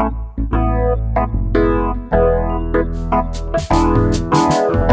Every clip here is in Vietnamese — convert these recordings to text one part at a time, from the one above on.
Thank you.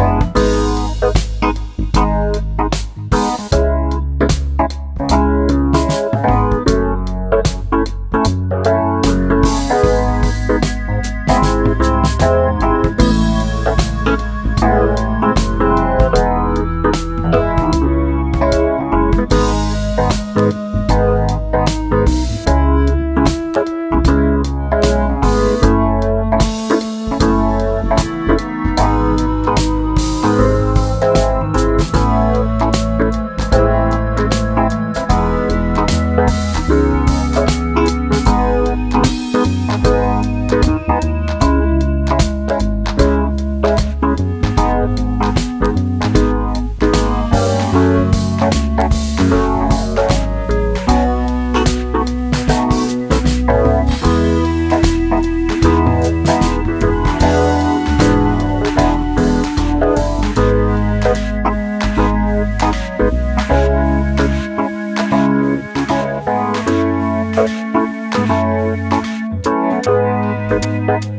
Thank